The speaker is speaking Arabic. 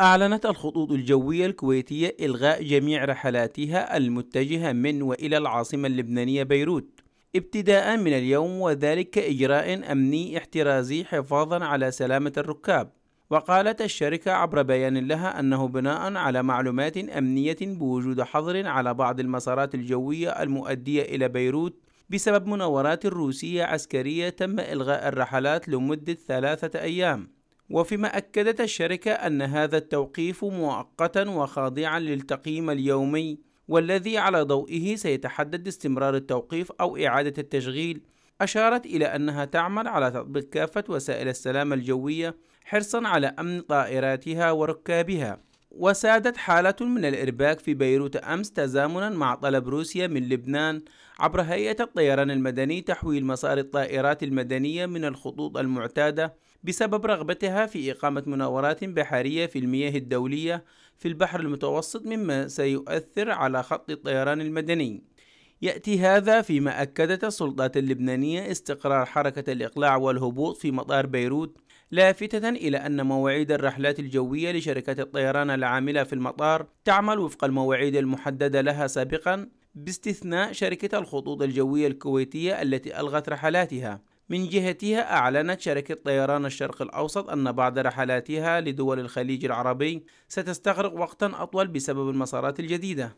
أعلنت الخطوط الجوية الكويتية إلغاء جميع رحلاتها المتجهة من وإلى العاصمة اللبنانية بيروت. ابتداء من اليوم وذلك كإجراء أمني احترازي حفاظا على سلامة الركاب. وقالت الشركة عبر بيان لها أنه بناء على معلومات أمنية بوجود حظر على بعض المسارات الجوية المؤدية إلى بيروت بسبب مناورات روسية عسكرية تم إلغاء الرحلات لمدة ثلاثة أيام. وفيما أكدت الشركة أن هذا التوقيف مؤقتا وخاضعا للتقييم اليومي والذي على ضوئه سيتحدد استمرار التوقيف أو إعادة التشغيل. أشارت إلى أنها تعمل على تطبيق كافة وسائل السلامة الجوية حرصا على أمن طائراتها وركابها. وسادت حالة من الإرباك في بيروت أمس تزامنا مع طلب روسيا من لبنان عبر هيئة الطيران المدني تحويل مسار الطائرات المدنية من الخطوط المعتادة بسبب رغبتها في إقامة مناورات بحرية في المياه الدولية في البحر المتوسط مما سيؤثر على خط الطيران المدني. يأتي هذا فيما أكدت السلطات اللبنانية استقرار حركة الإقلاع والهبوط في مطار بيروت لافتة إلى أن مواعيد الرحلات الجوية لشركة الطيران العاملة في المطار تعمل وفق المواعيد المحددة لها سابقا باستثناء شركة الخطوط الجوية الكويتية التي ألغت رحلاتها. من جهتها أعلنت شركة طيران الشرق الأوسط أن بعض رحلاتها لدول الخليج العربي ستستغرق وقتا أطول بسبب المسارات الجديدة.